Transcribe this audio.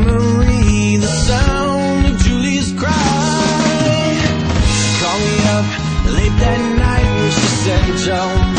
memory, the sound of Julie's cry. Call me up late that night when she said, Joe.